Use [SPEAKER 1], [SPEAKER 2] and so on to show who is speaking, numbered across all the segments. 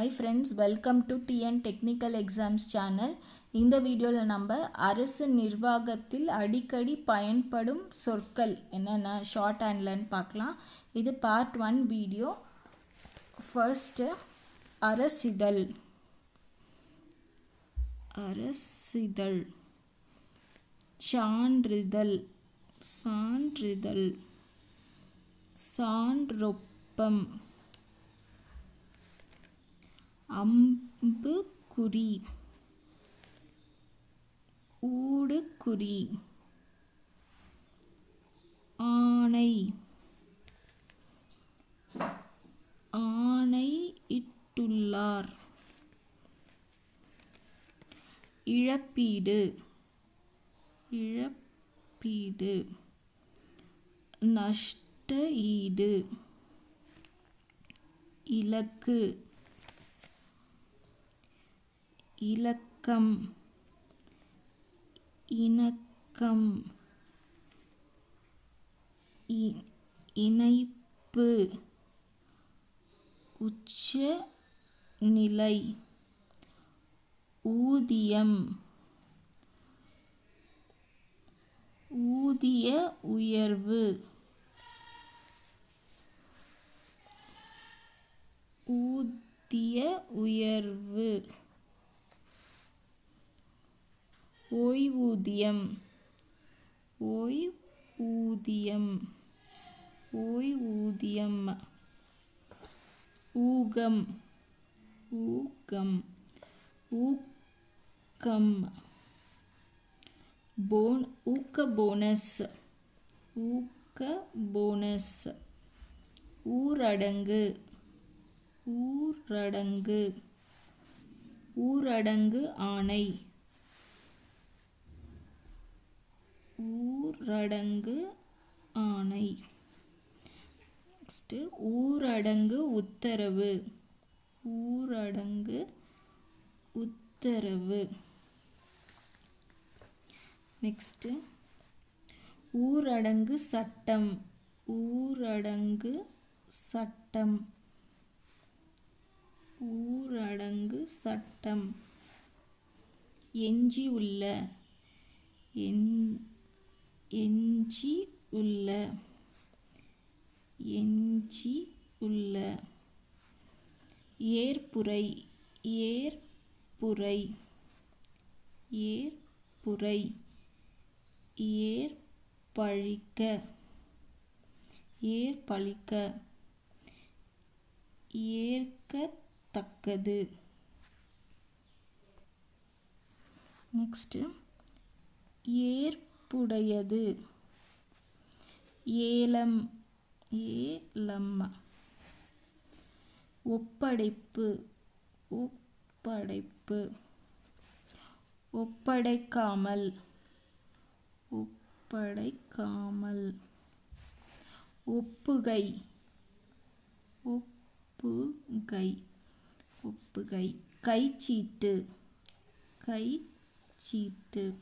[SPEAKER 1] Hi friends welcome to TN technical exams channel இந்த வீடியோவில் நம்ம அரசு நிர்வாகத்தில் அடிக்கடி பயன்படும் சொற்கள் என்னென்ன ஷார்ட் ஹேண்ட்லன்னு பார்க்கலாம். இது பார்ட் ஒன் வீடியோ ஃபர்ஸ்ட்டு அரசிதழ். அரசிதழ். சான்றிதழ். சான்றிதழ். சான்றொப்பம். அம்பு குறி. ஊடுகுறி ஆணை. ஆணை இட்டுள்ளார். இழப்பீடு. இழப்பீடு. நஷ்ட ஈடு. இலக்கு. இலக்கம். இணக்கம். இ- இணைப்பு. உச்ச நிலை ஊதியம். ஊதிய உயர்வு. ஊதிய உயர்வு. ஓய்வூதியம். ஓய்வூதியம். ஓய்வூதியம். ஊகம் ஊகம் ஊக்கம். போன் ஊக்க போனஸ். ஊக்க போனஸ். ஊரடங்கு. ஊரடங்கு. ஊரடங்கு ஆணை. ஊரடங்கு ஆணை. நெக்ஸ்ட்டு ஊரடங்கு உத்தரவு. ஊரடங்கு உத்தரவு. நெக்ஸ்ட்டு ஊரடங்கு சட்டம். ஊரடங்கு சட்டம். ஊரடங்கு சட்டம். எஞ்சி உள்ள என் எஞ்சி உள்ள எஞ்சி உள்ள. ஏற்புரை ஏற்புரை ஏற்புரை ஏற்பழிக்க ஏற்பழிக்க ஏற்கத்தக்கது. நெக்ஸ்ட்டு ஒப்புடையது ஏலம் ஏலம்ம. ஒப்படைப்பு ஒப்படைப்பு. ஒப்படைக்காமல் ஒப்படைக்காமல். ஒப்புகை ஒப்புகை ஒப்புகை. கைச்சீட்டு கைச்சீட்டு.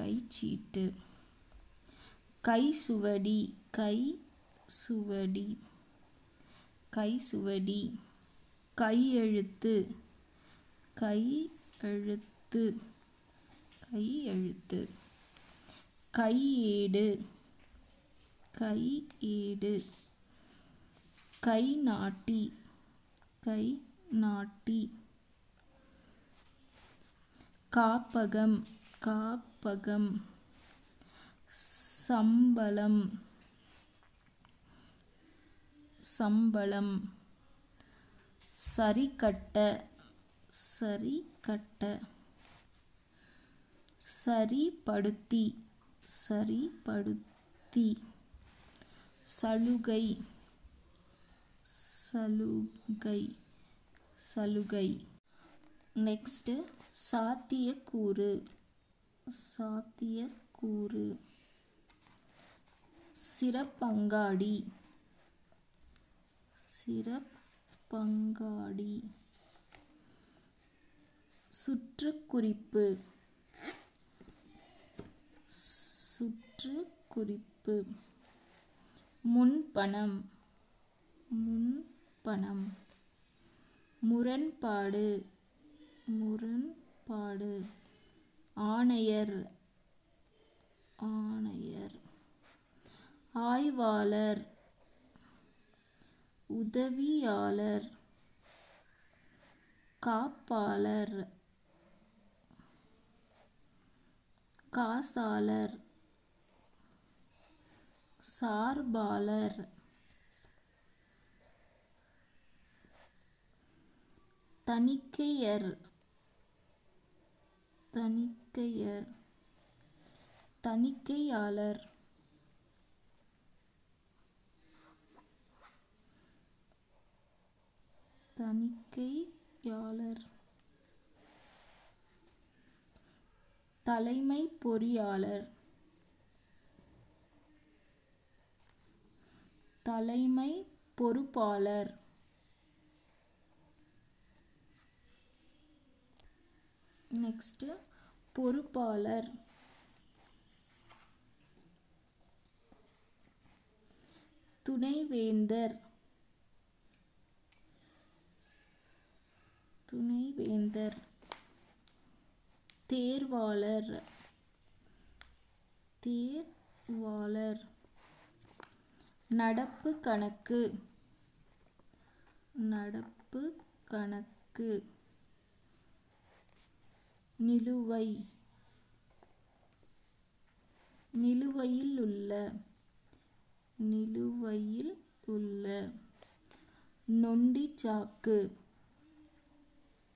[SPEAKER 1] கைச்சீட்டு கை சுவடி கை சுவடி. கை சுவடி. கையெழுத்து கை எழுத்து. கை எழுத்து. கையேடு கை ஏடு. கை நாட்டி. கை நாட்டி. காப்பகம் காப்பகம் சம்பளம் சம்பளம் சரிக்கட்ட சரிக்கட்ட சரிப்படுத்தி சரிப்படுத்தி சலுகை சலுகை சலுகை. நெக்ஸ்ட்டு சாத்தியக்கூறு. சாத்தியக்கூறு. சிறப்பங்காடி. சிறப்பங்காடி. சுற்றுக்குறிப்பு. சுற்றுக்குறிப்பு. முன்பணம். முன்பணம். முரண்பாடு. முரண்பாடு. ஆணையர் ஆணையர் ஆய்வாளர் உதவியாளர் காப்பாளர் காசாளர் சார்பாளர் தணிக்கையர் தணிக்கையர் தணிக்கையாளர் தணிக்கையாளர் தலைமை பொறியாளர் தலைமை பொறுப்பாளர். நெக்ஸ்ட்டு பொறுப்பாளர். துணைவேந்தர். துணைவேந்தர். தேர்வாளர். தேர்வாளர். நடப்பு கணக்கு. நடப்பு கணக்கு. நிலுவை. நிலுவையில் உள்ள. நிலுவையில் உள்ள. நொண்டி சாக்கு.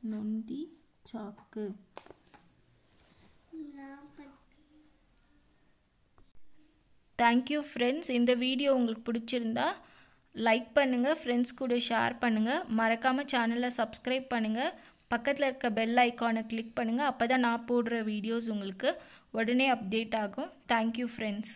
[SPEAKER 1] நொண்டி சாக்கு. தேங்க்யூ ஃப்ரெண்ட்ஸ் இந்த வீடியோ உங்களுக்கு பிடிச்சிருந்தா லைக் பண்ணுங்கள் ஃப்ரெண்ட்ஸ் கூட ஷேர் பண்ணுங்கள் மறக்காமல் சேனலை சப்ஸ்கிரைப் பண்ணுங்கள் பக்கத்தில் இருக்க பெல் ஐக்கானை கிளிக் பண்ணுங்கள் அப்போ தான் நான் போடுற வீடியோஸ் உங்களுக்கு உடனே அப்டேட் ஆகும். Thank you friends